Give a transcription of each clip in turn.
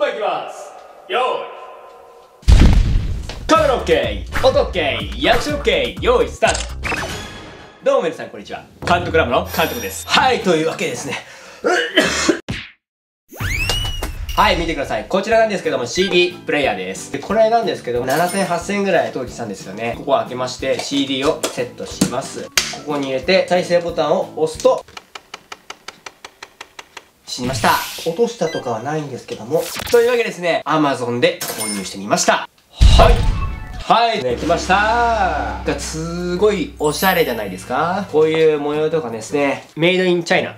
番いきます。よーい。カメラ OK 音 OK 役所 OK 用意スタート。どうも皆さんこんにちは。監督ラブの監督です。はい。というわけですね。はい、見てください。こちらなんですけども CD プレイヤーです。で、これなんですけども7000、8000ぐらい当時したんですよね。ここを開けまして CD をセットします。ここに入れて再生ボタンを押すと死にました。落としたとかはないんですけども。というわけですね、Amazon で購入してみました。はい。はい、ね、来ましたすごいおしゃれじゃないですかこういう模様とかですね、メイドインチャイナ。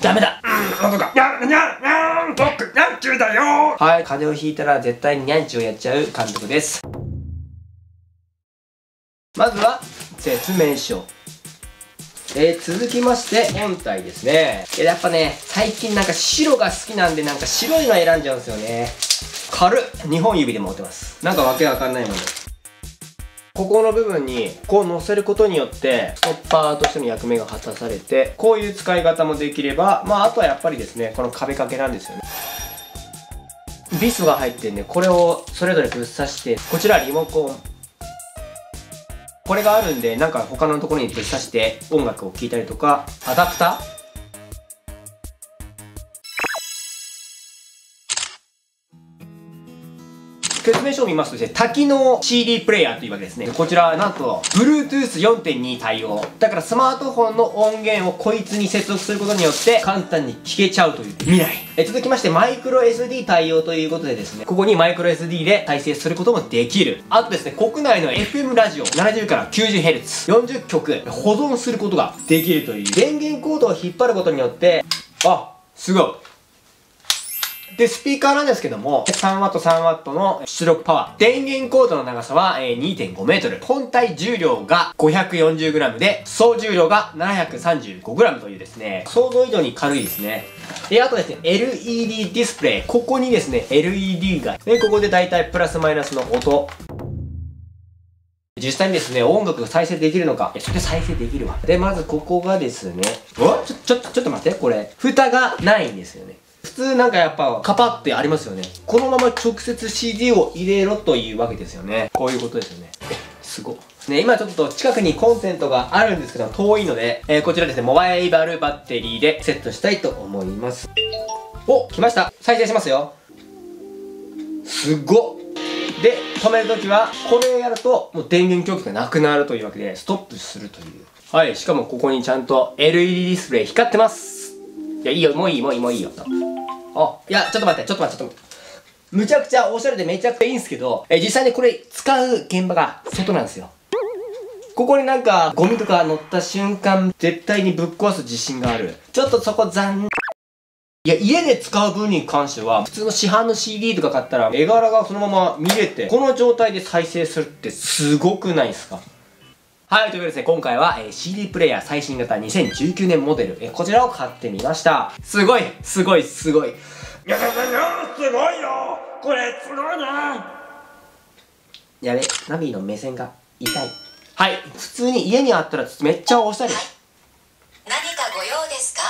ダメだうん、音が。にゃ、にゃ、にゃん、僕、にゃんちゅうだよはい、風邪をひいたら絶対ににゃんちゅうをやっちゃう監督です。まずは、説明書。えー、続きまして本体ですね。やっぱね最近なんか白が好きなんでなんか白いの選んじゃうんですよね。軽っ。2本指で持ってます。なんかわけわかんないものここの部分にこう乗せることによってストッパーとしての役目が果たされてこういう使い方もできればまああとはやっぱりですねこの壁掛けなんですよね。ビスが入ってんでこれをそれぞれぶっ刺してこちらリモコンこれがあるんでなんか他のところにぶっ刺して音楽を聴いたりとか。アダプター？説明書を見ますとですね、多機能 CD プレイヤーというわけですね。こちらはなんと、Bluetooth 4.2対応。だからスマートフォンの音源をこいつに接続することによって簡単に聞けちゃうという未来。え続きまして、マイクロ SD 対応ということでですね、ここにマイクロ SD で再生することもできる。あとですね、国内の FM ラジオ70から 90Hz、40曲保存することができるという。電源コードを引っ張ることによって、あ、すごい。で、スピーカーなんですけども、3W、3W の出力パワー。電源コードの長さは、2.5m。本体重量が 540g で、総重量が 735g というですね、想像以上に軽いですね。で、あとですね、LED ディスプレイ。ここにですね、LED が。で、ここで大体プラスマイナスの音。実際にですね、音楽が再生できるのか。いや、それ再生できるわ。で、まずここがですね、おちょ、ちょ、ちょっと待って、これ。蓋がないんですよね。普通なんかやっぱカパってありますよねこのまま直接 CD を入れろというわけですよねこういうことですよねすごね、今ちょっと近くにコンセントがあるんですけど遠いので、えー、こちらですね、モバイバルバッテリーでセットしたいと思います。お、来ました。再生しますよ。すごっ。で、止めるときは、これやると、もう電源供給がなくなるというわけで、ストップするという。はい、しかもここにちゃんと LED ディスプレイ光ってます。いや、いいよ、もういい、もういい、もういいよ。あ、いや、ちょっと待って、ちょっと待って、ちょっと待って。むちゃくちゃおしゃれでめちゃくちゃいいんですけど、え、実際にこれ使う現場が外なんですよ。ここになんかゴミとか乗った瞬間、絶対にぶっ壊す自信がある。ちょっとそこ残念。いや、家で使う分に関しては、普通の市販の CD とか買ったら、絵柄がそのまま見れて、この状態で再生するってすごくないですか？はい、というわけでですね、今回は、えー、CD プレイヤー最新型2019年モデル、えー、こちらを買ってみました。すごいすごいすごい。いやいやいや、すごいよこれ、すごいなやべ、ナビの目線が痛い。はい、普通に家にあったらめっちゃおしゃれ。何かご用ですか？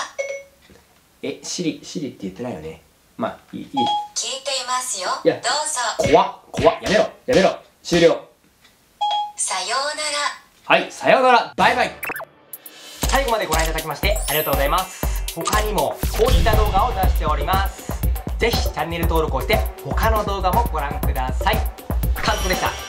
え、シリ、シリって言ってないよね。まあ、いい、いい。聞いていますよ。いや、どうぞ。怖っ、怖っ、やめろ、やめろ。終了。はい、さようなら、バイバイ最後までご覧いただきましてありがとうございます。他にもこういった動画を出しております。ぜひチャンネル登録をして他の動画もご覧ください。韓国でした。